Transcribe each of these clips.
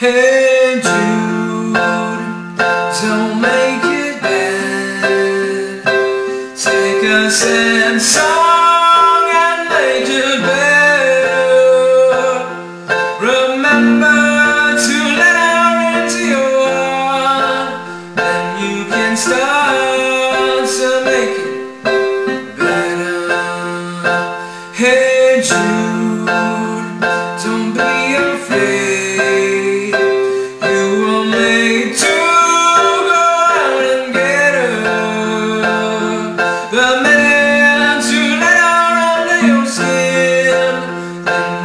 Hey Jude, don't make it bad. Take a sad song and make it better. Remember to let into your heart, you can start The let. Then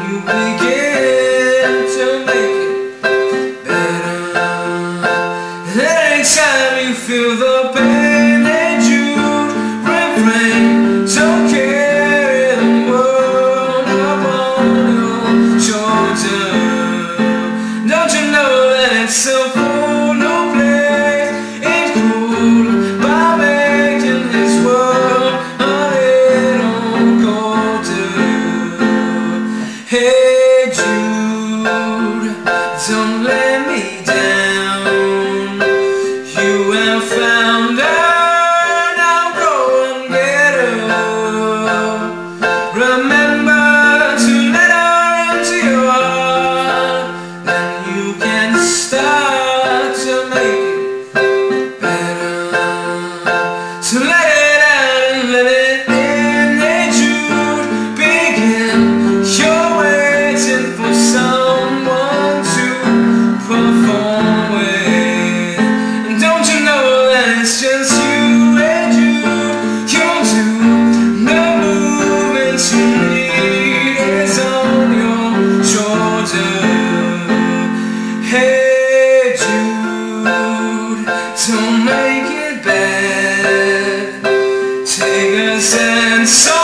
you begin to make it better. And you feel the pain you refrain, don't carry the world your. Don't you know that it's a Hey don't make